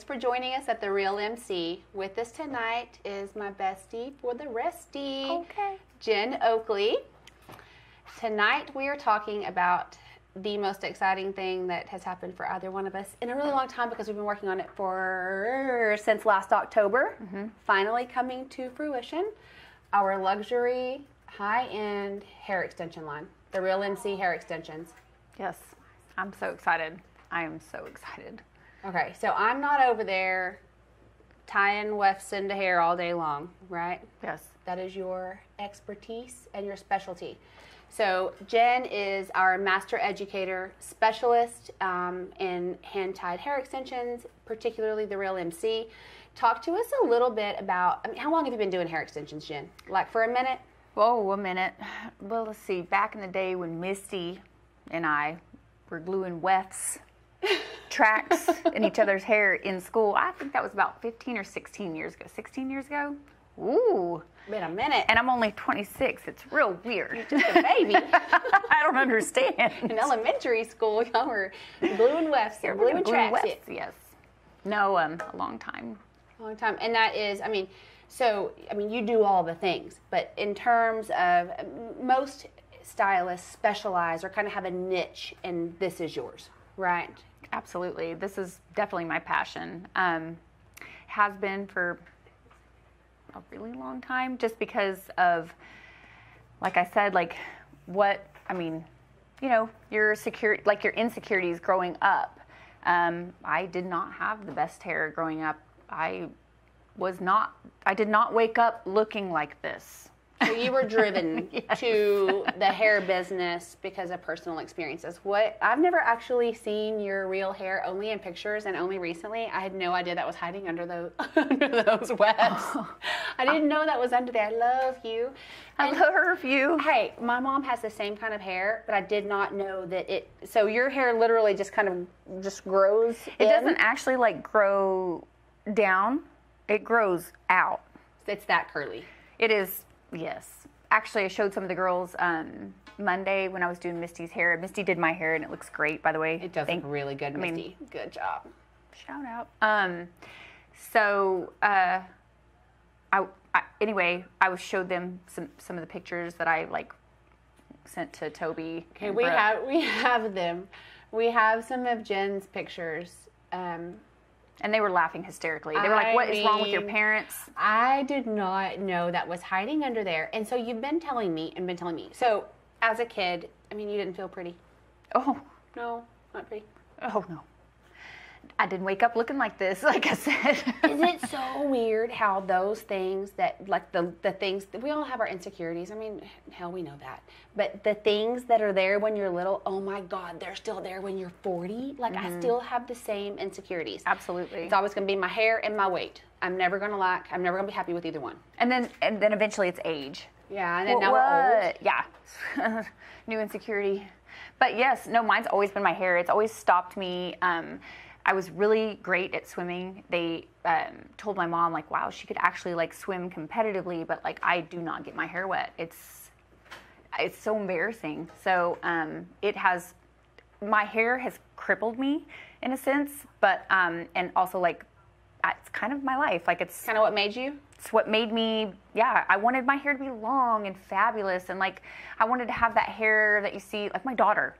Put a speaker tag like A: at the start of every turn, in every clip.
A: Thanks for joining us at The Real MC. With us tonight is my bestie for the resty,
B: Okay.
A: Jen Oakley. Tonight we are talking about the most exciting thing that has happened for either one of us in a really long time because we've been working on it for since last October. Mm-hmm. Finally coming to fruition. Our luxury high-end hair extension line, the Real MC hair extensions.
B: Yes. I'm so excited. I am so excited.
A: Okay, so I'm not over there tying wefts into hair all day long, right?
B: Yes.
A: That is your expertise and your specialty. So Jen is our master educator specialist um, in hand-tied hair extensions, particularly the Real MC. Talk to us a little bit about. I mean, how long have you been doing hair extensions, Jen? Like for a minute?
B: Whoa, a minute. Well, let's see. Back in the day when Misty and I were gluing wefts, tracks in each other's hair in school, I think that was about 15 or 16 years ago. 16 years ago? Ooh.
A: Been a minute.
B: And I'm only 26. It's real weird.
A: just a baby.
B: I don't understand.
A: in elementary school, y'all were wefts, and gluing
B: Glue
A: tracks.
B: wefts, Yes. No, um, a long time.
A: A long time and that is i mean so i mean you do all the things but in terms of most stylists specialize or kind of have a niche and this is yours right
B: Absolutely. This is definitely my passion. Um, has been for a really long time just because of, like I said, like what, I mean, you know, your secure, like your insecurities growing up. Um, I did not have the best hair growing up. I was not, I did not wake up looking like this.
A: So you were driven to the hair business because of personal experiences what i've never actually seen your real hair only in pictures and only recently i had no idea that was hiding under those under those webs oh. i didn't know that was under there i love you
B: I love you.
A: Hey, my mom has the same kind of hair, but I did not know that it. So your hair literally just kind of just grows.
B: It doesn't actually like grow down, it grows out.
A: It's that curly.
B: It is, yes. Actually, I showed some of the girls um, Monday when I was doing Misty's hair. Misty did my hair, and it looks great, by the way.
A: It does
B: Thank-
A: look really good,
B: mean-
A: Misty. good job.
B: Shout out. Um, so, uh, I, I anyway, I was showed them some some of the pictures that I like sent to Toby.
A: Okay, we
B: Brooke.
A: have we have them. We have some of Jen's pictures. Um,
B: and they were laughing hysterically. They were like,
A: I
B: "What is wrong with your
A: mean-
B: parents?"
A: I did not know that was hiding under there, and so you've been telling me and been telling me. So as a kid, I mean, you didn't feel pretty.
B: Oh,
A: No, not pretty.
B: oh no. I didn't wake up looking like this, like I said.
A: Is it so weird how those things that like the the things that we all have our insecurities. I mean, hell, we know that. But the things that are there when you're little, oh my God, they're still there when you're 40. Like I still have the same insecurities.
B: Absolutely.
A: It's always going to be my hair and my weight. I'm never going to like. I'm never going to be happy with either one.
B: And then and then eventually it's age.
A: Yeah, and then
B: What-
A: now we're old.
B: Yeah. New insecurity. But yes, no, mine's always been my hair. It's always stopped me. Um, I was really great at swimming. They um, told my mom like, wow, she could actually like swim competitively, but like I do not get my hair wet. It's it's so embarrassing. So um, it has my hair has crippled me in a sense, but um, and also like it's kind of my life. Like it's
A: Kind of what made you.
B: it's what made me yeah i wanted my hair to be long and fabulous and like i wanted to have that hair that you see like my daughter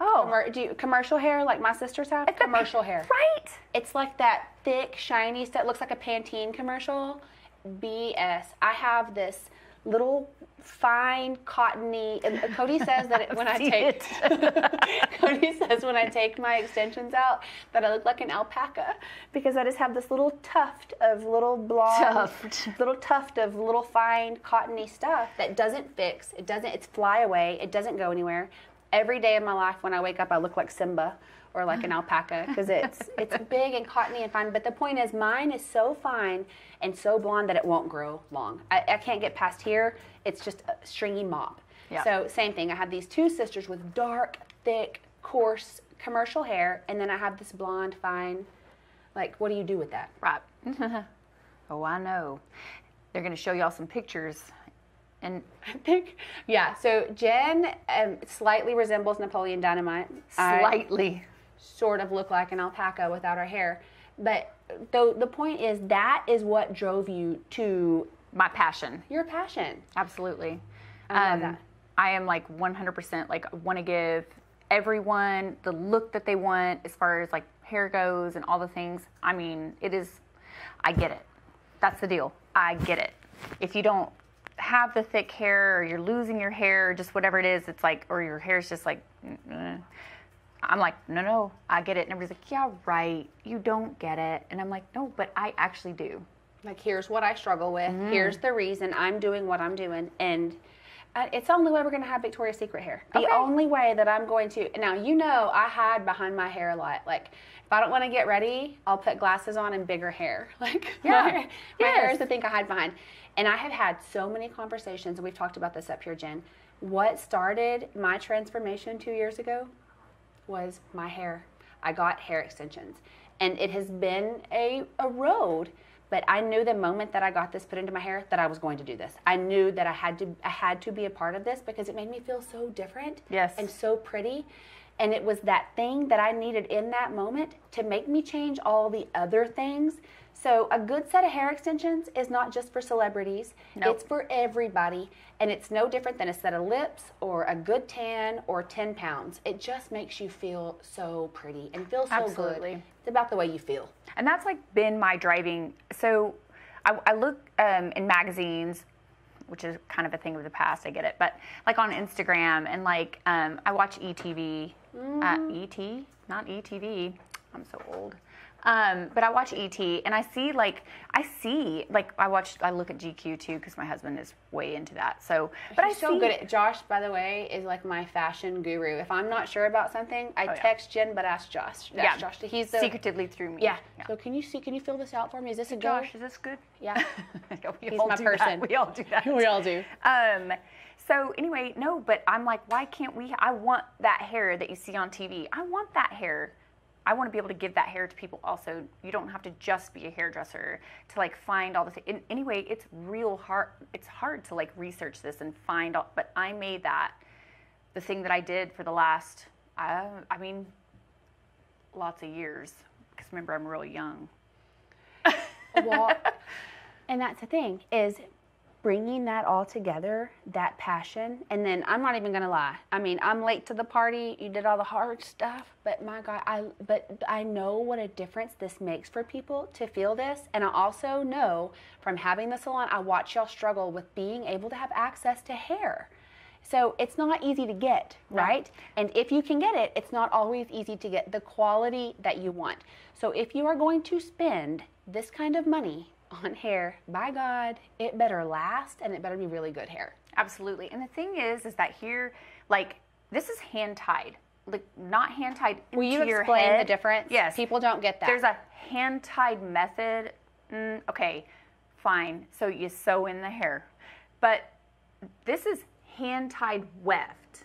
B: oh
A: Commer- do you, commercial hair like my sisters have?
B: the-
A: commercial hair.
B: right
A: It's like that thick, shiny stuff. Looks like a Pantene commercial. BS. I have this little fine cottony. Uh, Cody says that it, when I take Cody says when I take my extensions out that I look like an alpaca because I just have this little tuft of little blonde,
B: Tuft.
A: little tuft of little fine cottony stuff that doesn't fix. It doesn't. It's fly away. It doesn't go anywhere. Every day of my life, when I wake up, I look like Simba or like an alpaca because it's it's big and cottony and fine. But the point is, mine is so fine and so blonde that it won't grow long. I, I can't get past here. It's just a stringy mop.
B: Yeah.
A: So same thing. I have these two sisters with dark, thick, coarse commercial hair, and then I have this blonde, fine. Like, what do you do with that?
B: right oh i know they're going to show y'all some pictures and
A: I think, yeah. So Jen um, slightly resembles Napoleon Dynamite. I
B: slightly
A: sort of look like an alpaca without her hair. But the the point is that is what drove you to
B: My passion.
A: your passion.
B: Absolutely.
A: I love that.
B: I am like 100% like want to give everyone the look that they want as far as like hair goes and all the things. I mean, it is, I get it. That's the deal. I get it. If you don't have the thick hair or you're losing your hair or just whatever it is, it's like, or your hair's just like, mm, I'm like, no, no, I get it. And everybody's like, yeah, right. You don't get it. And I'm like, no, but I actually do.
A: Like, here's what I struggle with.
B: Mm-hmm.
A: Here's the reason I'm doing what I'm doing. And it's the only way we're going to have Victoria's Secret hair. The
B: Okay.
A: only way that I'm going to. Now, you know, I hide behind my hair a lot. Like, if I don't want to get ready, I'll put glasses on and bigger hair. Like,
B: Yeah.
A: my, hair- my hair is the thing I hide behind. And I have had so many conversations, and we've talked about this up here, Jen. What started my transformation two years ago was my hair. I got hair extensions. And it has been a, a road, but I knew the moment that I got this put into my hair that I was going to do this. I knew that I had to I had to be a part of this because it made me feel so different
B: Yes.
A: and so pretty. And it was that thing that I needed in that moment to make me change all the other things. So a good set of hair extensions is not just for celebrities.
B: Nope.
A: It's for everybody. And it's no different than a set of lips or a good tan or 10 pounds. It just makes you feel so pretty and feel so
B: Absolutely.
A: good. It's about the way you feel.
B: And that's like been my driving. So I, I look um, in magazines, which is kind of a thing of the past. I get it, but like on Instagram and like um, I watch ETV, uh, ET, not ETV. I'm so old. Um, but I watch ET and I see like I see like I watch I look at GQ too because my husband is way into that. So but
A: He's
B: I
A: so
B: see,
A: good at Josh, by the way, is like my fashion guru. If I'm not sure about something, I
B: Oh, yeah.
A: text Jen, but ask Josh. Ask
B: yeah
A: Josh. He's the
B: secretively through me.
A: Yeah. So can you see? Can you fill this out for me? Is this a go?
B: Josh, is this good?
A: Yeah.
B: Yeah, we
A: He's
B: all
A: my
B: do
A: person.
B: That. We all do that.
A: we all do.
B: Um, so anyway, no, but I'm like, why can't we? I want that hair that you see on TV. I want that hair. I want to be able to give that hair to people. Also, you don't have to just be a hairdresser to like find all the things. Anyway, it's real hard. It's hard to like research this and find all. But I made that the thing that I did for the last. Uh, I mean, lots of years. Because remember, I'm really young.
A: well, and that's the thing is bringing that all together, that passion, and then I'm not even gonna lie. I mean, I'm late to the party. You did all the hard stuff, but my God, I but I know what a difference this makes for people to feel this, and I also know from having the salon, I watch y'all struggle with being able to have access to hair. So it's not easy to get, right? And if you can get it, it's not always easy to get the quality that you want. So if you are going to spend this kind of money on hair, by God, it better last and it better be really good hair.
B: Absolutely. And the thing is, is that here, like, this is hand tied, like not hand tied.
A: Will you
B: into your
A: explain the difference?
B: Yes.
A: People don't get that.
B: There's a hand tied method. Mm, okay, fine. So you sew in the hair, but this is hand tied weft,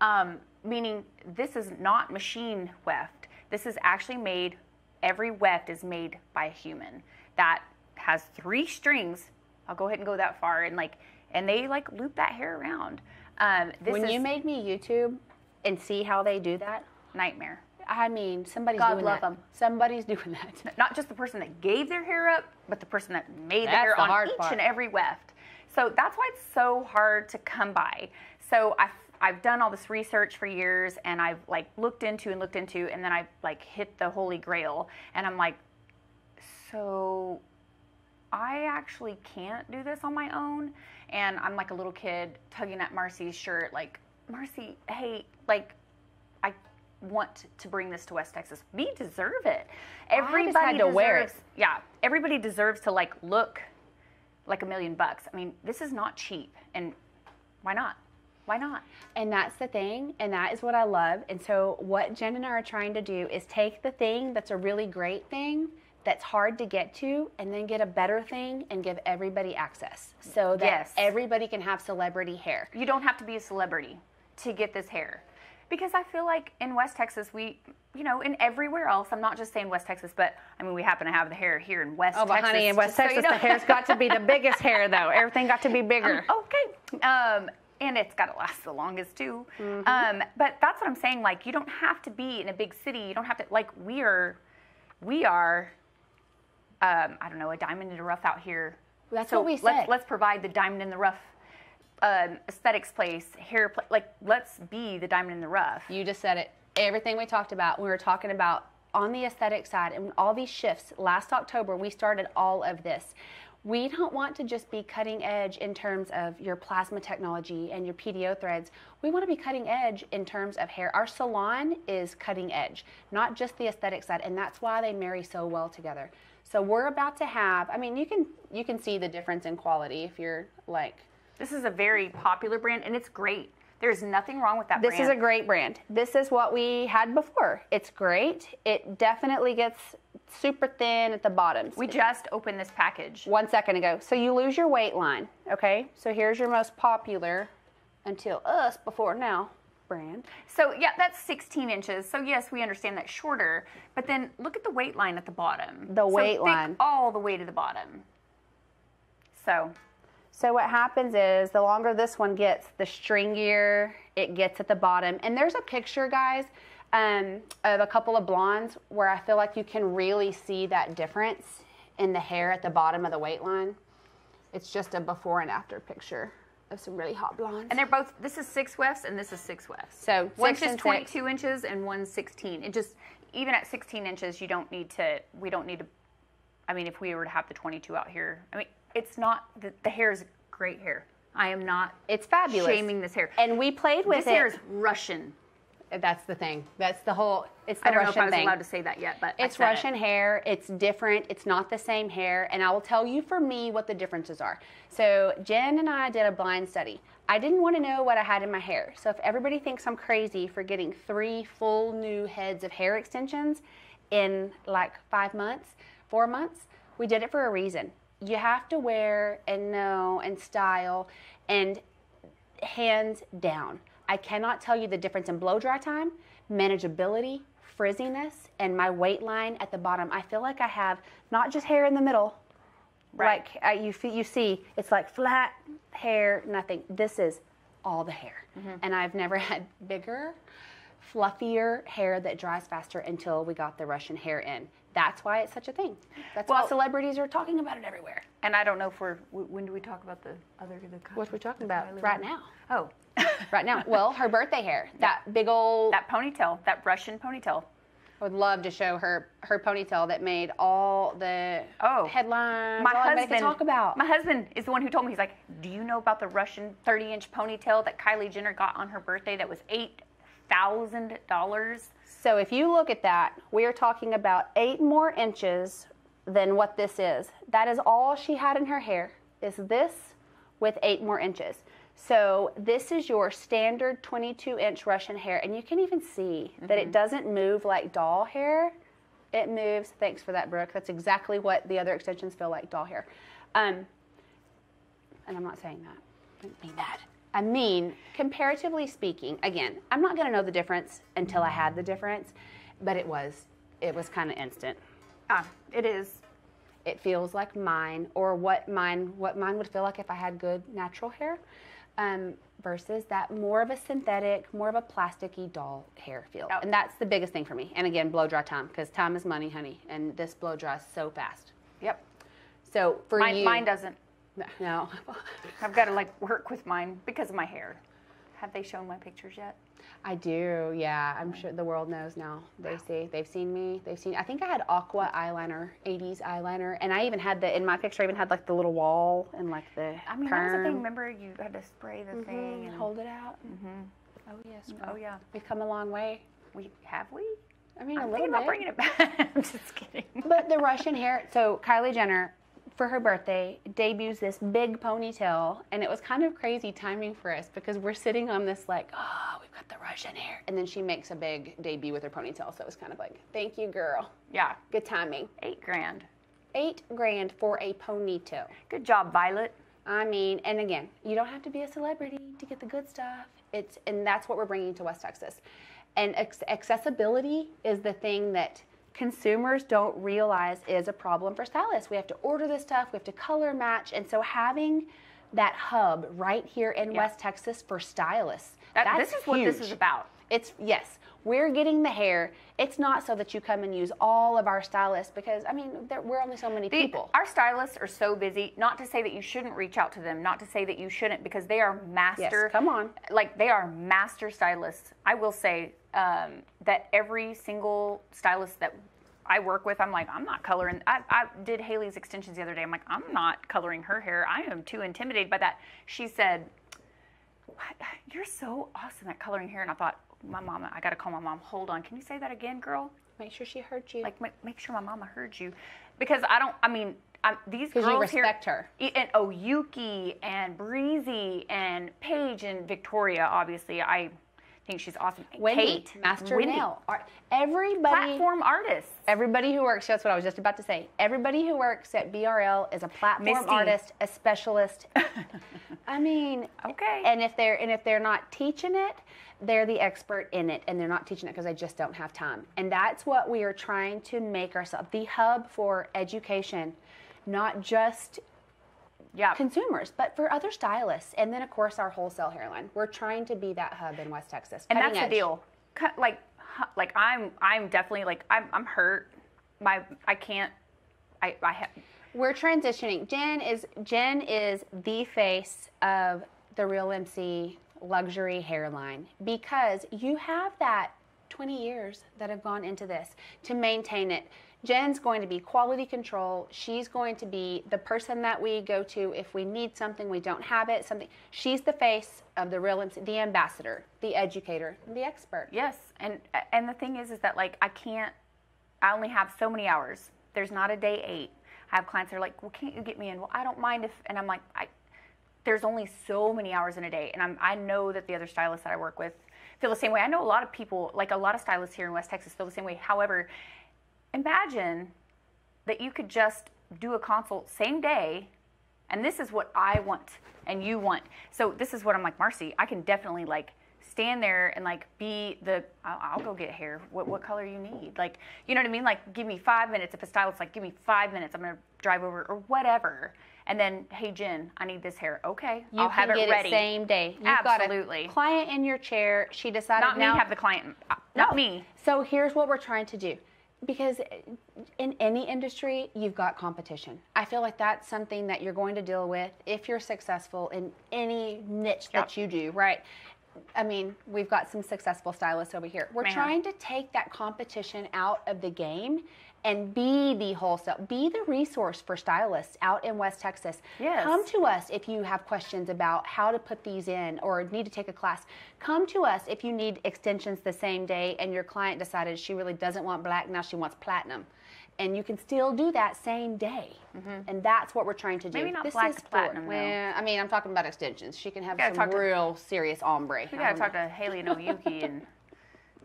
B: um, meaning this is not machine weft. This is actually made. Every weft is made by a human that has three strings. I'll go ahead and go that far and like, and they like loop that hair around. Um, this
A: when
B: is
A: you made me YouTube and see how they do that,
B: nightmare.
A: I mean, somebody's
B: God
A: doing
B: love
A: that.
B: 'em.
A: Somebody's doing that.
B: not just the person that gave their hair up, but the person that made the
A: That's
B: hair
A: the
B: on each
A: part.
B: and every weft. So that's why it's so hard to come by. So I've, I've done all this research for years and I've like looked into and looked into and then I've like hit the holy grail and I'm like, so I actually can't do this on my own. And I'm like a little kid tugging at Marcy's shirt, like, Marcy, hey, like, I want to bring this to West Texas. We deserve it. Everybody
A: wear it.
B: deserves- Yeah, everybody deserves to like look like a million bucks. I mean, this is not cheap, and why not? Why not?
A: And that's the thing, and that is what I love. And so, what Jen and I are trying to do is take the thing that's a really great thing that's hard to get to, and then get a better thing and give everybody access so that
B: Yes.
A: everybody can have celebrity hair.
B: You don't have to be a celebrity to get this hair. Because I feel like in West Texas, we, you know, and everywhere else, I'm not just saying West Texas, but I mean, we happen to have the hair here in West
A: Oh, but
B: Texas.
A: honey, in West
B: just so you
A: Texas,
B: know.
A: the hair's got to be the biggest hair, though. Everything got to be bigger.
B: Okay. Um, and it's got to last the longest too.
A: Mm-hmm.
B: Um, but that's what I'm saying. Like, you don't have to be in a big city. You don't have to, like, we are we are, um, I don't know, a diamond in the rough out here.
A: That's
B: so
A: what we
B: let's,
A: said.
B: Let's provide the diamond in the rough um, aesthetics place, hair, pla- like let's be the diamond in the rough.
A: You just said it. Everything we talked about, we were talking about on the aesthetic side and all these shifts. Last October, we started all of this. We don't want to just be cutting edge in terms of your plasma technology and your PDO threads. We want to be cutting edge in terms of hair. Our salon is cutting edge, not just the aesthetic side, and that's why they marry so well together. So we're about to have. I mean, you can you can see the difference in quality if you're like
B: This is a very popular brand and it's great. There's nothing wrong with that
A: This
B: brand.
A: is a great brand. This is what we had before. It's great. It definitely gets super thin at the bottoms.
B: we just opened this package.
A: one second ago. So you lose your weight line. Okay. So here's your most popular until us before now brand.
B: So yeah, that's 16 inches. So yes, we understand that's shorter, but then look at the weight line at the bottom.
A: The
B: So
A: weight
B: thick
A: line.
B: all the way to the bottom. So
A: So what happens is the longer this one gets, the stringier it gets at the bottom. And there's a picture, guys, um, of a couple of blondes where I feel like you can really see that difference in the hair at the bottom of the weight line. It's just a before and after picture of some really hot blondes.
B: and they're both. This is six wefts and this is six wefts.
A: So,
B: one's just
A: and six.
B: 22 inches and one's 16. It just even at 16 inches, you don't need to. We don't need to. I mean, if we were to have the 22 out here, I mean, it's not the, the hair is great hair. I am not
A: it's fabulous.
B: shaming this hair.
A: And we played with
B: this hair
A: it.
B: is Russian.
A: That's the thing. That's the whole. It's the
B: I don't know
A: Russian
B: if I was
A: thing.
B: allowed to say that yet, but
A: It's
B: said it.
A: Russian hair. It's different. It's not the same hair. And I will tell you for me what the differences are. So, Jen and I did a blind study. I didn't want to know what I had in my hair. So, if everybody thinks I'm crazy for getting three full new heads of hair extensions in like five months, four months, we did it for a reason. You have to wear and know and style and hands down. I cannot tell you the difference in blow dry time, manageability, frizziness, and my weight line at the bottom. I feel like I have not just hair in the middle,
B: Right.
A: like uh, you you see, it's like flat hair, nothing. This is all the hair, and I've never had bigger, fluffier hair that dries faster until we got the Russian hair in. That's why it's such a thing. That's why celebrities are talking about it everywhere.
B: And I don't know if we're. When do we talk about the other? The
A: What we're talking about right now.
B: Oh,
A: Right now. Well, her birthday hair, that big old
B: that ponytail, that Russian ponytail.
A: I would love to show her her ponytail that made all the
B: Oh.
A: headlines.
B: My husband.
A: talk about.
B: My husband is the one who told me. He's like, "Do you know about the Russian 30-inch ponytail that Kylie Jenner got on her birthday? That was eight thousand dollars."
A: so if you look at that, we are talking about eight more inches than what this is. That is all she had in her hair. Is this with eight more inches? So this is your standard 22 inch Russian hair, and you can even see that it doesn't move like doll hair. It moves. Thanks for that, Brooke. That's exactly what the other extensions feel like doll hair. Um, and I'm not saying that. I didn't mean that. I mean, comparatively speaking, again, I'm not going to know the difference until I had the difference, but it was, it was kind of instant.
B: Ah, it is.
A: It feels like mine, or what mine, what mine would feel like if I had good natural hair, um, versus that more of a synthetic, more of a plasticky doll hair feel.
B: Oh.
A: And that's the biggest thing for me. And again, blow dry time, because time is money, honey, and this blow dries so fast.
B: Yep.
A: So for
B: Mine,
A: you,
B: mine doesn't.
A: no.
B: I've got to like work with mine because of my hair. Have they shown my pictures yet?
A: I do, yeah. I'm sure the world knows now. They see, they've seen me. They've seen. I think I had aqua eyeliner, 80s eyeliner, and I even had the in my picture. I even had like the little wall and like the.
B: I mean, that was the thing. Remember, you had to spray the thing
A: Mhm,
B: and
A: hold it out. Mm-hmm. Oh yes.
B: Oh yeah.
A: We've come a long way.
B: We have we?
A: I mean, a
B: I'm
A: little
B: thinking
A: bit.
B: about bringing it back. I'm just kidding.
A: but the Russian hair. So Kylie Jenner, for her birthday, debuts this big ponytail, and it was kind of crazy timing for us because we're sitting on this like, oh, we've got the Russian hair, and then she makes a big debut with her ponytail. So it was kind of like, thank you, girl.
B: Yeah,
A: Good timing.
B: eight grand.
A: Eight grand for a ponytail.
B: Good job, Violet.
A: I mean, and again, you don't have to be a celebrity to get the good stuff. It's and that's what we're bringing to West Texas. And ex- accessibility is the thing that consumers don't realize is a problem for stylists. We have to order this stuff, we have to color match, and so having that hub right here in
B: Yeah.
A: West Texas for stylists.
B: That, this is what this is about.
A: It's yes, we're getting the hair. It's not so that you come and use all of our stylists because I mean there, we're only so many
B: The-
A: people.
B: Our stylists are so busy. Not to say that you shouldn't reach out to them. Not to say that you shouldn't because they are master.
A: Yes, come on.
B: Like they are master stylists. I will say um, that every single stylist that I work with, I'm like, I'm not coloring. I, I did Haley's extensions the other day. I'm like, I'm not coloring her hair. I am too intimidated by that. She said, "What? "You're so awesome at coloring hair," and I thought, my mama. I got to call my mom. Hold on. Can you say that again, girl?
A: Make sure she heard you.
B: like make, make sure my mama heard you because i don't i mean I'm, these
A: 'Cause you
B: girls
A: respect
B: here
A: her.
B: And oh yuki and breezy and paige and victoria obviously i think she's awesome
A: Wendy,
B: kate
A: master
B: Wendy,
A: nail. Art. Everybody,
B: platform artists
A: everybody who works. That's what I was just about to say. Everybody who works at BRL is a platform
B: Misty.
A: artist, a specialist. I mean,
B: Okay.
A: And if they're and if they're not teaching it, they're the expert in it, and they're not teaching it because they just don't have time. And that's what we are trying to make ourselves the hub for education, not just
B: yeah
A: consumers, but for other stylists. And then, of course, our wholesale hairline. We're trying to be that hub in West Texas.
B: and that's the deal Cut- like like i'm i'm definitely like i'm, I'm hurt my i can't i i have
A: We're transitioning. Jen is Jen is the face of the Real MC luxury hairline because you have that 20 years that have gone into this to maintain it. Jen's going to be quality control. She's going to be the person that we go to if we need something, we don't have it, something. She's the face of the Real the ambassador, the educator, the expert.
B: Yes, and and the thing is, is that like I can't. I only have so many hours. There's not a day eight. I have clients that are like, "Well, can't you get me in?" Well, I don't mind if, and I'm like, I. There's only so many hours in a day, and I'm I know that the other stylists that I work with feel the same way. I know a lot of people, like a lot of stylists here in West Texas, feel the same way. However, imagine that you could just do a consult same day and this is what I want and you want. So this is what I'm like, Marcy, I can definitely like stand there and like be the I'll, I'll go get hair. What what color you need? Like you know what I mean? Like give me five minutes. If a stylist's like, give me five minutes, I'm gonna drive over or whatever. And then, hey Jen, I need this hair. Okay,
A: You
B: I'll have
A: get
B: it ready.
A: it same day. You've
B: Absolutely.
A: got a client in your chair. She decided
B: Not me
A: now
B: have the client. uh, Not me.
A: So here's what we're trying to do. Because in any industry, you've got competition. I feel like that's something that you're going to deal with if you're successful in any niche that you do, right? I mean, we've got some successful stylists over here. We're
B: Ma'am.
A: trying to take that competition out of the game and be the wholesale, be the resource for stylists out in West Texas.
B: Yes.
A: Come to us if you have questions about how to put these in or need to take a class. Come to us if you need extensions the same day and your client decided she really doesn't want black, now she wants platinum. And you can still do that same day. And that's what we're trying to do.
B: Mm-hmm. Maybe not
A: This
B: black
A: is
B: platinum.
A: Well, I mean, I'm talking about extensions. She can have some
B: talk to-
A: real serious ombre.
B: You gotta talk to Haley and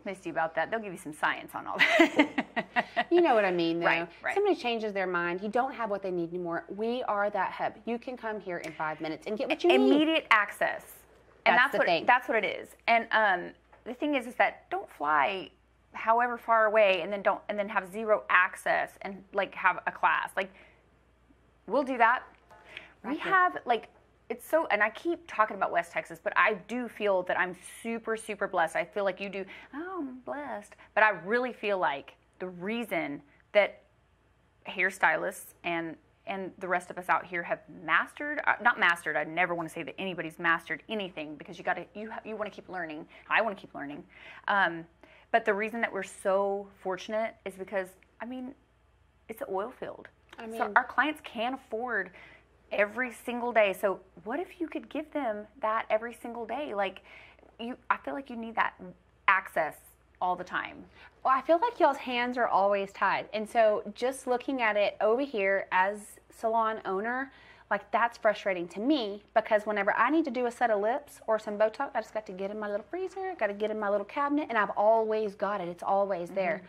B: And Misty about that. They'll give you some science on all that.
A: You know what I mean, though.
B: Right, right.
A: Somebody changes their mind. You don't have what they need anymore. We are that hub. You can come here in five minutes and get what you need.
B: immediate access and
A: That's
B: that's,
A: the
B: what
A: thing.
B: that's what it is and um, the thing is is that don't fly however far away and then don't and then have zero access and like have a class like we'll do that we
A: Right.
B: have like it's so and i keep talking about west texas but i do feel that i'm super super blessed. I feel like you do. Oh i'm blessed. But i really feel like the reason that hairstylists and and the rest of us out here have mastered uh, not mastered i never want to say that anybody's mastered anything because you got to you you want to keep learning. I want to keep learning. Um, but the reason that we're so fortunate is because i mean it's an oil field.
A: I
B: so our clients can't afford every single day so what if you could give them that every single day like you i feel like you need that access all the time
A: Well, I feel like y'all's hands are always tied. And so just looking at it over here as salon owner, like that's frustrating to me because whenever I need to do a set of lips or some Botox, I just got to get in my little freezer, got to get in my little cabinet, and I've always got it. It's always there. Mm-hmm.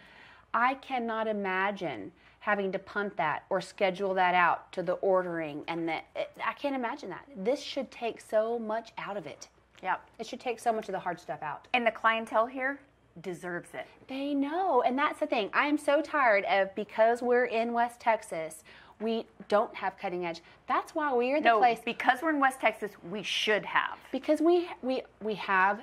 A: I cannot imagine having to punt that or schedule that out to the ordering and that I can't imagine that. This should take so much out of it.
B: yep
A: It should take so much of the hard stuff out.
B: and the clientele here deserves it
A: They know, and that's the thing. I am so tired of because we're in West Texas, we don't have cutting edge. That's why we are the
B: no
A: place
B: because we're in west texas we should have
A: because we we we have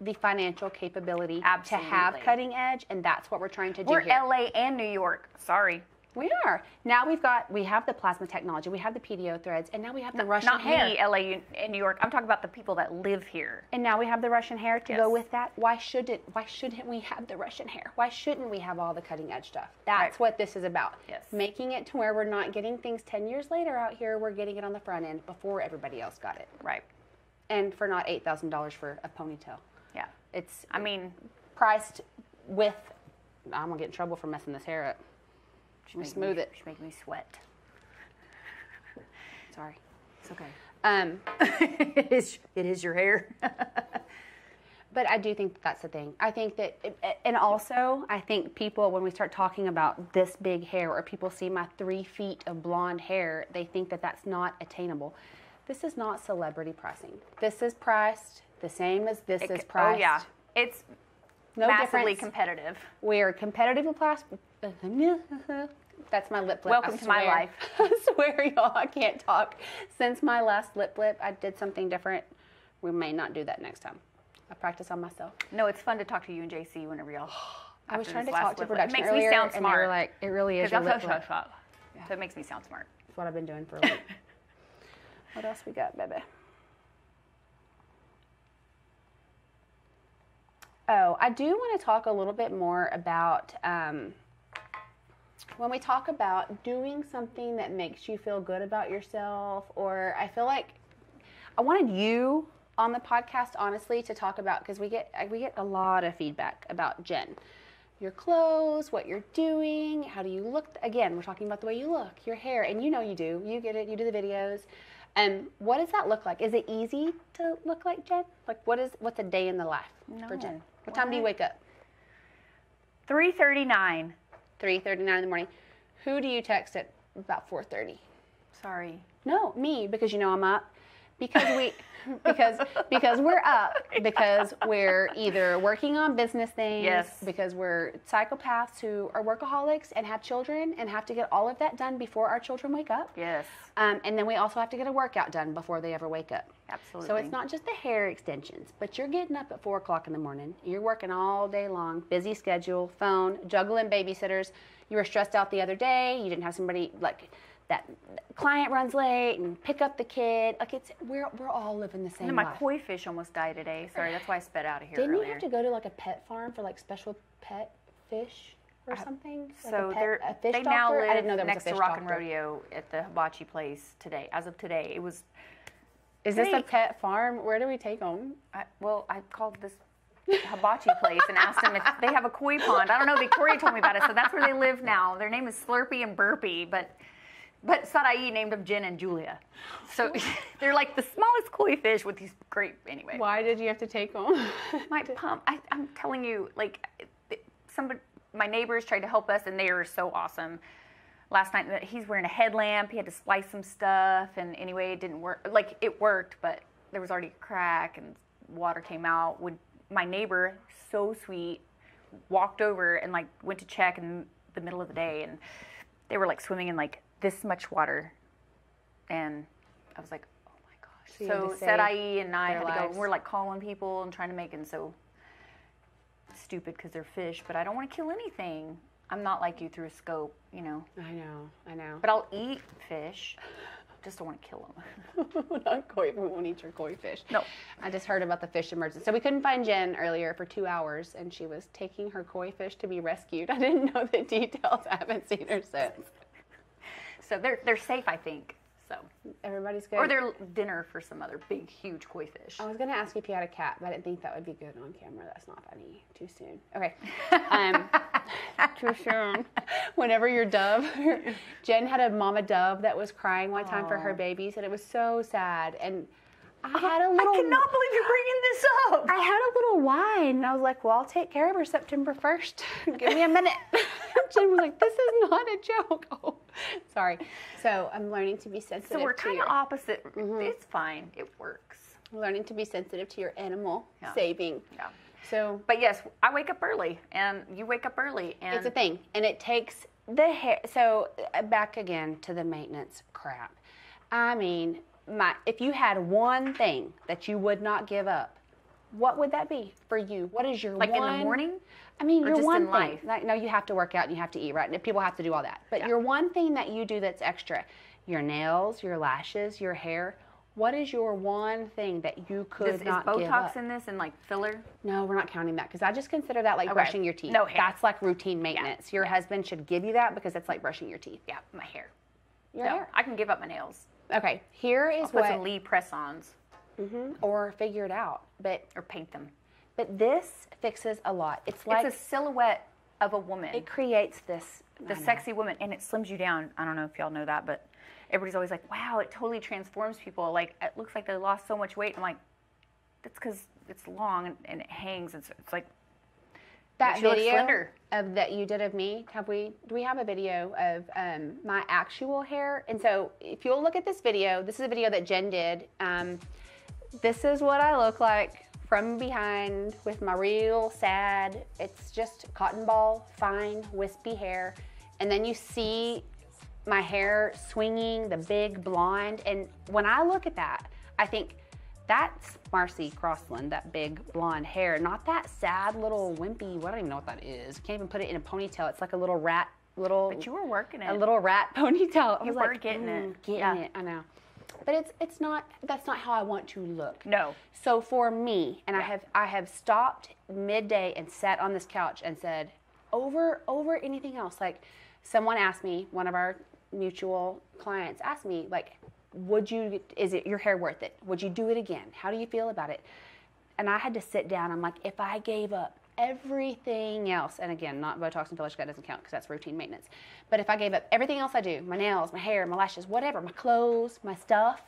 A: the financial capability to have cutting edge, and that's what we're trying to do
B: We're
A: here.
B: LA and New York. Sorry.
A: We are now. We've got we have the plasma technology, we have the PDO threads, and now we have the Russian
B: Not
A: hair.
B: Not me, LA and New York. I'm talking about the people that live here.
A: And now we have the Russian hair to go with that. Why shouldn't why shouldn't we have the Russian hair? Why shouldn't we have all the cutting edge stuff? That's
B: Right.
A: what this is about.
B: Yes.
A: Making it to where we're not getting things 10 years later out here, we're getting it on the front end before everybody else got it.
B: Right.
A: And for not $8,000 for a ponytail.
B: Yeah.
A: It's
B: I mean,
A: priced with I'm going to get in trouble for messing this hair up.
B: She's
A: smooth
B: me,
A: it.
B: She's making me sweat.
A: Sorry.
B: It's okay.
A: Um
B: it is. It is your hair.
A: But I do think that that's the thing. I think that, and also, I think people, when we start talking about this big hair, or people see my three feet of blonde hair, they think that that's not attainable. This is not celebrity pricing. This is priced the same as this is priced.
B: Oh yeah. It's
A: no
B: massively
A: difference.
B: competitive.
A: We're competitive plastic. That's my lip blip.
B: Welcome
A: I
B: to my life.
A: I swear, y'all, I can't talk. Since my last lip blip, I did something different. We may not do that next time. I practice on myself.
B: No, it's fun to talk to you and JC whenever y'all.
A: I was trying to talk to
B: lip
A: production
B: It makes
A: earlier,
B: me sound
A: and
B: smart.
A: like, "It really is your lip
B: so,
A: blip."
B: so, so. So it makes me sound smart.
A: That's what I've been doing for a week. what else we got, baby? Oh, I do want to talk a little bit more about um, when we talk about doing something that makes you feel good about yourself, or I feel like I wanted you on the podcast, honestly, to talk about because we get we get a lot of feedback about Jen, your clothes, what you're doing, how do you look. Again, we're talking about the way you look, your hair, and you know you do. You get it. You do the videos. And what does that look like? Is it easy to look like Jen? Like what is what's a day in the life for Jen? What time do you wake up?
B: 339.
A: Three thirty nine in the morning. Who do you text at about four thirty?
B: Sorry.
A: No, me because you know I'm up. Because we because because we're up because we're either working on business things
B: Yes.
A: because we're psychopaths who are workaholics and have children and have to get all of that done before our children wake up.
B: Yes.
A: Um, and then we also have to get a workout done before they ever wake up.
B: Absolutely.
A: So it's not just the hair extensions, but you're getting up at four o'clock in the morning. You're working all day long, busy schedule, phone, juggling babysitters. You were stressed out the other day. You didn't have somebody like that client runs late and pick up the kid. Like it's we're we're all living the same
B: And my
A: life.
B: koi fish almost died today. Sorry, that's why I sped out of here
A: Didn't
B: earlier.
A: you have to go to like a pet farm for like special pet fish or uh, something? Like
B: so
A: pet,
B: they're
A: a fish
B: they
A: doctor?
B: now
A: I
B: live
A: didn't know there was
B: next to Rock and. Rodeo at the hibachi place today. As of today, it was.
A: Is this a pet farm? Where do we take them?
B: I, well, I called this hibachi place and asked them if they have a koi pond. I don't know. Victoria told me about it, so that's where they live now. Their name is Slurpy and Burpee, but but Sarai named them Jen and Julia. So they're like the smallest koi fish with these great. Anyway,
A: Why did you have to take them?
B: my pump. I, I'm telling you, like somebody, my neighbors tried to help us, and they are so awesome. Last night, uh, he's wearing a headlamp. He had to splice some stuff, and anyway, it didn't work. Like it worked, but there was already a crack, and water came out. When my neighbor, so sweet, walked over and like went to check in the middle of the day, and they were like swimming in like this much water, and I was like, oh my gosh.
A: So
B: said IE and I had to go.
A: lives.
B: We're like calling people and trying to make it so stupid because they're fish, but I don't want to kill anything. I'm not like you through a scope, you know.
A: I know, I know.
B: But I'll eat fish. Just don't want to kill them.
A: Not koi. We won't eat your koi fish.
B: No.
A: I just heard about the fish emergency. So we couldn't find Jen earlier for two hours, and she was taking her koi fish to be rescued. I didn't know the details. I haven't seen her since.
B: So they're they're safe, I think. So
A: Everybody's good.
B: or they're dinner for some other big, huge koi fish.
A: I was gonna ask if you had a cat, but I didn't think that would be good on camera. That's not funny. Too soon. Okay. Um, too soon. Whenever your dove, Jen had a mama dove that was crying one time for her babies, and it was so sad. And I had a little.
B: I cannot believe you're bringing this up.
A: I had a little wine, and I was like, "Well, I'll take care of her September 1st. Give me a minute." Jen was like, "This is not a joke." Oh, sorry. So I'm learning to be sensitive.
B: so we're kind of opposite. It's fine. It works.
A: learning to be sensitive to your animal
B: Yeah.
A: saving.
B: Yeah.
A: So
B: But yes, I wake up early, and you wake up early, and
A: it's a thing, and it takes the hair. So uh, back again to the maintenance crap. I mean, my if you had one thing that you would not give up, what would that be for you? What is your
B: Like
A: one,
B: in the morning?
A: I mean, your one
B: in
A: thing.
B: life?
A: Like, no, you have to work out and you have to eat, right? And people have to do all that. But your one thing that you do that's extra, your nails, your lashes, your hair. What is your one thing that you could
B: Is, is
A: not give
B: Botox in this and like filler?
A: No, we're not counting that because I just consider that like
B: Okay.
A: brushing your teeth.
B: No hair.
A: That's like routine maintenance. Your
B: Yeah.
A: husband should give you that because it's like brushing your teeth.
B: Yeah, my hair.
A: Your
B: no,
A: hair.
B: I can give up my nails.
A: Okay, here is
B: I'll put
A: what,
B: some Lee press-ons
A: Mhm, or figure it out. But
B: or paint them.
A: but this fixes a lot. It's like
B: it's a silhouette of a woman.
A: it creates this.
B: the sexy woman and it slims you down i don't know if y'all know that but everybody's always like wow it totally transforms people like it looks like they lost so much weight i'm like that's because it's long and, and it hangs it's, it's like
A: that video of that you did of me. Have we? Do we have a video of um, my actual hair? And so, if you'll look at this video, this is a video that Jen did. Um, this is what I look like from behind with my real sad. It's just cotton ball, fine, wispy hair, and then you see my hair swinging, the big blonde. And when I look at that, I think that's Marcy Crossland, that big blonde hair, not that sad little wimpy. What I don't even know what that is. Can't even put it in a ponytail. It's like a little rat, little.
B: but you were working it
A: a little rat ponytail. I
B: You
A: was
B: were
A: like,
B: getting
A: "Mm,
B: it."
A: getting
B: Yeah.
A: it. I know, but it's it's not. That's not how I want to look.
B: no
A: So for me, and I have I have stopped midday and sat on this couch and said, over over anything else. Like someone asked me, one of our mutual clients asked me, like, would you is it your hair worth it? Would you do it again? How do you feel about it? And I had to sit down. I'm like, if I gave up everything else, and again, not Botox and fillers, that doesn't count because that's routine maintenance. But if I gave up everything else I do, my nails, my hair, my lashes, whatever, my clothes, my stuff,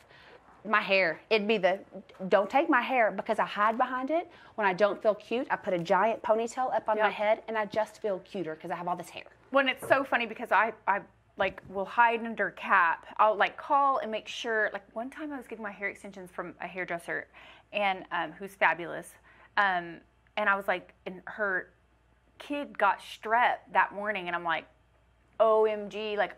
A: my hair. It'd be the don't take my hair because I hide behind it. When I don't feel cute, I put a giant ponytail up on my head and I just feel cuter because I have all this hair.
B: when it's so funny because I, I like will hide under cap. I'll like call and make sure. Like one time I was getting my hair extensions from a hairdresser, and um, who's fabulous. Um, and I was like, and her kid got strep that morning, and I'm like, OMG, like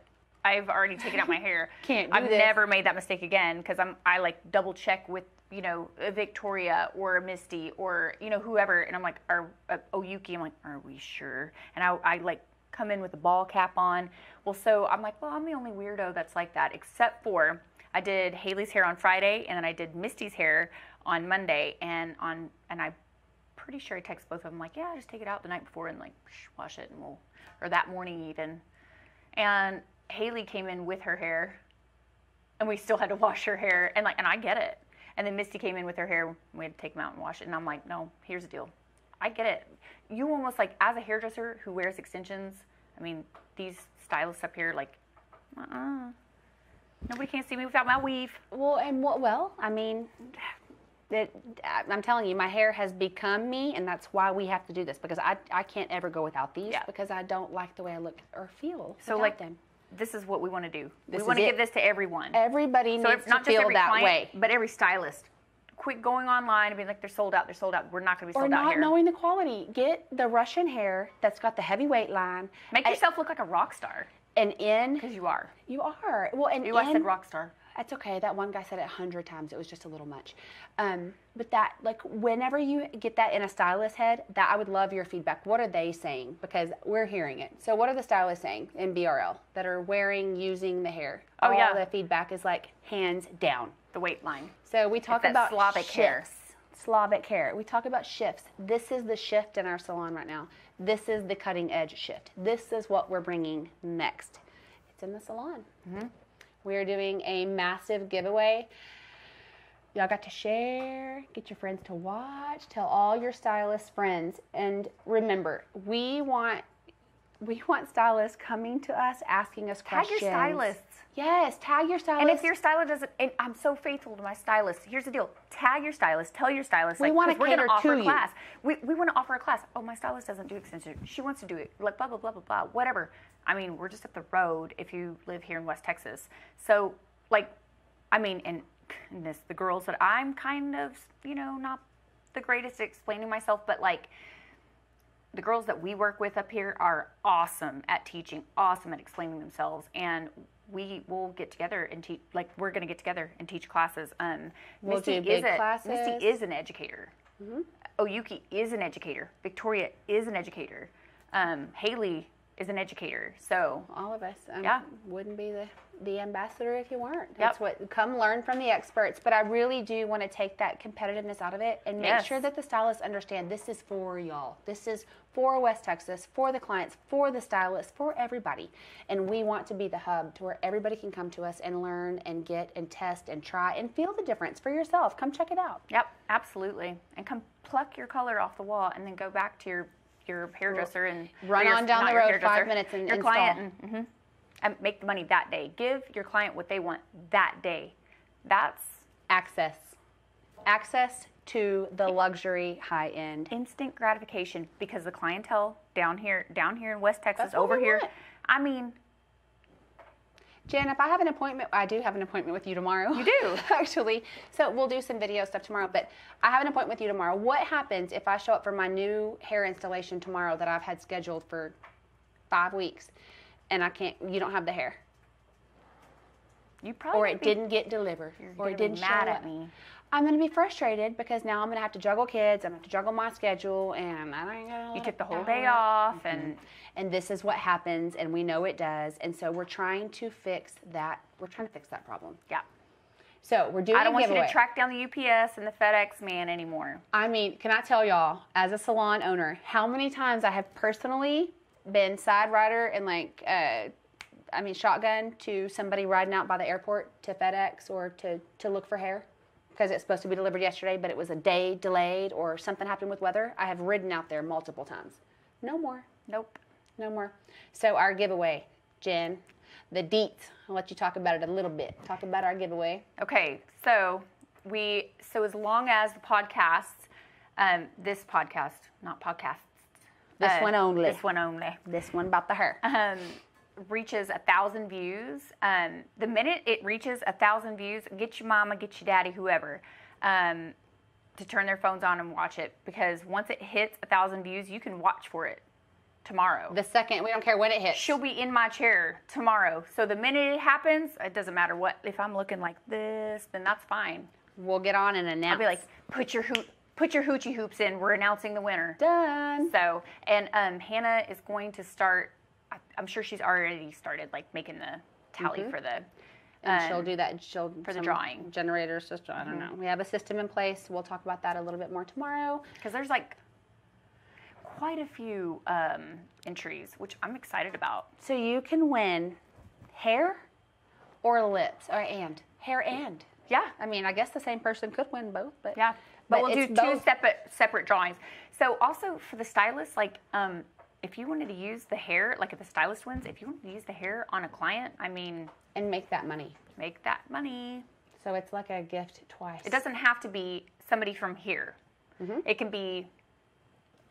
B: I've already taken out my hair.
A: Can't do
B: I've
A: this.
B: never made that mistake again because I'm I like double check with you know a Victoria or a Misty or you know whoever, and I'm like, are uh, Oyuki? I'm like, are we sure? And I I like come in with a ball cap on. Well, so I'm like, well, I'm the only weirdo that's like that, except for I did Haley's hair on Friday, and then I did Misty's hair on Monday, and on and I pretty sure I text both of them like, yeah, just take it out the night before and like psh, wash it, and we'll or that morning even. And Haley came in with her hair, and we still had to wash her hair, and like, and I get it. And then Misty came in with her hair. and We had to take them out and wash it, and I'm like, no, here's the deal. I get it. You almost like as a hairdresser who wears extensions. I mean, these stylists up here, like, uh-uh. Nobody can see me without my weave.
A: Well, and what? Well, I mean, it, I'm telling you, my hair has become me, and that's why we have to do this because I I can't ever go without these
B: Yeah.
A: because I don't like the way I look or feel.
B: So like,
A: them.
B: this is what we want to do.
A: This
B: we want to give this to everyone.
A: everybody
B: so
A: needs
B: not
A: to
B: just
A: feel that
B: client,
A: way.
B: but every stylist. Quit going online and being like, they're sold out, they're sold out. We're not going to be
A: Or
B: sold out
A: not knowing the quality. Get the Russian hair that's got the heavyweight line.
B: Make
A: and-
B: yourself look like a rock star
A: and in
B: because you are.
A: you are well and
B: You, I
A: in,
B: said rock star.
A: That's okay. That one guy said it a hundred times. It was just a little much. Um, but that, like, whenever you get that in a stylist head, that I would love your feedback. What are they saying? Because we're hearing it. So, what are the stylists saying in BRL that are wearing, using the hair?
B: Oh,
A: All
B: yeah.
A: the feedback is like hands down.
B: The weight line.
A: So we talk about
B: Slavic hair.
A: Slavic hair. We talk about shifts. This is the shift in our salon right now. This is the cutting edge shift. This is what we're bringing next. It's in the salon.
B: Mm-hmm.
A: We're doing a massive giveaway. Y'all got to share, get your friends to watch, tell all your stylist friends, and remember, we want we want stylists coming to us asking us
B: Tag
A: questions.
B: your stylists.
A: Yes, tag your stylist.
B: And if your stylist doesn't, and I'm so faithful to my stylist. Here's the deal: tag your stylist. Tell your stylist.
A: We
B: like, we're gonna
A: cater
B: offer
A: to
B: a
A: you.
B: class. We we want to offer a class. Oh, my stylist doesn't do extension. She wants to do it. Like blah blah blah blah blah. Whatever. I mean, we're just up the road if you live here in West Texas. So like, I mean, and goodness, the girls that I'm kind of, you know, not the greatest at explaining myself, but like the girls that we work with up here are awesome at teaching, awesome at explaining themselves, and we will get together and teach. Like we're going to get together and teach classes. Um,
A: We'll
B: Misty is a,
A: classes.
B: Misty is an educator. Oyuki is an educator. Victoria is an educator. Um, Haley is an educator. So
A: all of us. Um,
B: Yeah.
A: Wouldn't be the, the ambassador if you weren't.
B: Yep.
A: That's what, come learn from the experts. But I really do want to take that competitiveness out of it and make
B: Yes.
A: sure that the stylists understand this is for y'all. This is for West Texas, for the clients, for the stylists, for everybody. And we want to be the hub to where everybody can come to us and learn and get and test and try and feel the difference for yourself. Come check it out.
B: Yep, absolutely. And come pluck your color off the wall and then go back to your your hairdresser and
A: Run
B: your-
A: on down the road five minutes and
B: your
A: install.
B: client and, mhm, and make the money that day. Give your client what they want that day. That's
A: Access. Access to the luxury high end.
B: instant gratification because the clientele down here down here in West Texas over here.
A: want.
B: I mean,
A: Jen, if I have an appointment, I do have an appointment with you tomorrow.
B: You do?
A: Actually. So we'll do some video stuff tomorrow, but I have an appointment with you tomorrow. What happens if I show up for my new hair installation tomorrow that I've had scheduled for five weeks and I can't, you don't have the hair?
B: you probably
A: Or it
B: be-
A: didn't get delivered? Or it didn't
B: mad
A: show
B: at
A: up.
B: me.
A: I'm going to be frustrated because now I'm going to have to juggle kids. I'm going to have to juggle my schedule and I ain't gonna
B: You took the whole day off and
A: and this is what happens and we know it does and so we're trying to fix that we're trying to fix that problem
B: yeah.
A: so we're doing
B: I don't
A: a
B: want
A: giveaway
B: you to track down the UPS and the FedEx man anymore.
A: i mean can i tell y'all as a salon owner how many times i have personally been side rider and like uh, i mean shotgun to somebody riding out by the airport to fedex or to, to look for hair because it's supposed to be delivered yesterday but it was a day delayed or something happened with weather i have ridden out there multiple times no more
B: Nope.
A: No more. So our giveaway, Jen, the deets. I'll let you talk about it a little bit. Talk about our giveaway.
B: Okay, so we so as long as the podcast, um, this podcast, not podcasts,
A: This
B: uh,
A: one only.
B: this one only,
A: This one about the hair.
B: um, reaches a thousand views. Um, the minute it reaches a thousand views, get your mama, get your daddy, whoever, um, to turn their phones on and watch it because once it hits a thousand views, you can watch for it tomorrow.
A: The second, we don't care when it hits.
B: She'll be in my chair tomorrow. So the minute it happens, it doesn't matter what. If I'm looking like this, then that's fine.
A: We'll get on and announce.
B: I'll be like, put your hoop, put your hoochie hoops in. We're announcing the winner.
A: done.
B: So, and um, Hannah is going to start. I- I'm sure she's already started like making the tally for the.
A: And she'll
B: um,
A: do that. She'll
B: for the drawing. Mm-hmm.
A: generator system. I don't know. We have a system in place. We'll talk about that a little bit more tomorrow.
B: because there's like quite a few um, entries, which I'm excited about.
A: So you can win hair or lips, or and hair and.
B: Yeah,
A: I mean, I guess the same person could win both, but
B: Yeah, but,
A: But
B: we'll do two
A: both.
B: separate separate drawings. So also for the stylist, like um, if you wanted to use the hair, like if the stylist wins, if you wanted to use the hair on a client, I mean,
A: and make that money.
B: make that money.
A: So it's like a gift twice.
B: It doesn't have to be somebody from here.
A: Mm-hmm.
B: It can be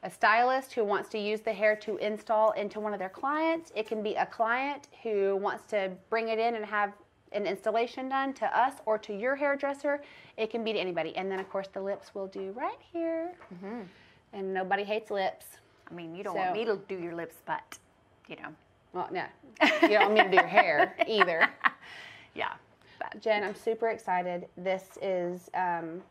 A: a stylist who wants to use the hair to install into one of their clients. It can be a client who wants to bring it in and have an installation done to us or to your hairdresser. It can be to anybody. And then, of course, the lips we'll do right here.
B: Mm-hmm.
A: And nobody hates lips.
B: I mean, you don't
A: So-
B: want me to do your lips, but you know,
A: Well, no, you don't want me to do your hair either.
B: yeah. But
A: Jen, I'm super excited. This is um,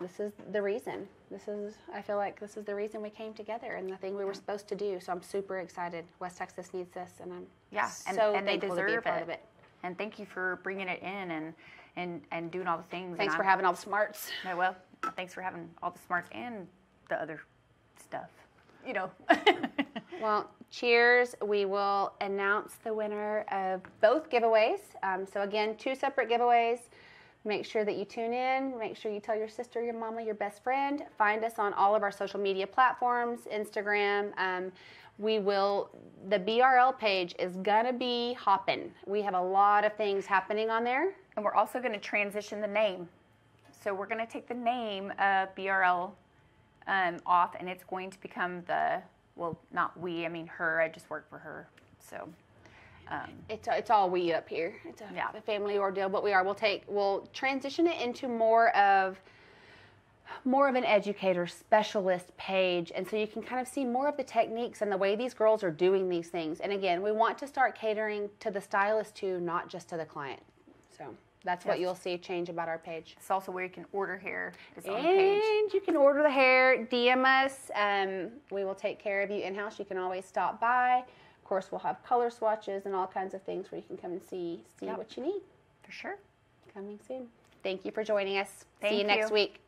A: this is the reason. This is I feel like this is the reason we came together and the thing we were supposed to do. So I'm super excited. West Texas needs this, and I'm
B: yeah, and,
A: so
B: and they
A: thankful to be a
B: deserve
A: part
B: it.
A: of it.
B: And thank you for bringing it in and and and doing all the things.
A: Thanks for having all the smarts.
B: No, well, thanks for having all the smarts and the other stuff. You know.
A: Well, cheers. We will announce the winner of both giveaways. Um, so, again, two separate giveaways. Make sure that you tune in. Make sure you tell your sister, your mama, your best friend. Find us on all of our social media platforms Instagram. Um, we will, the BRL page is going to be hopping. We have a lot of things happening on there.
B: and we're also going to transition the name. So we're going to take the name of BRL um, off, and it's going to become the well, not we. I mean her. I just work for her. So um,
A: It's, it's all we up here. It's a,
B: Yeah.
A: a family ordeal, but we are. We'll take we'll transition it into more of more of an educator specialist page, and so you can kind of see more of the techniques and the way these girls are doing these things. And again, we want to start catering to the stylist too, not just to the client. So That's what you'll see change about our page.
B: It's also where you can order hair. Is on the page.
A: And you can order the hair, DM us. Um, we will take care of you in house. You can always stop by. Of course, we'll have color swatches and all kinds of things where you can come and see see
B: Yep.
A: what you need.
B: For sure.
A: Coming soon. Thank you for joining us. see
B: Thank
A: you next week.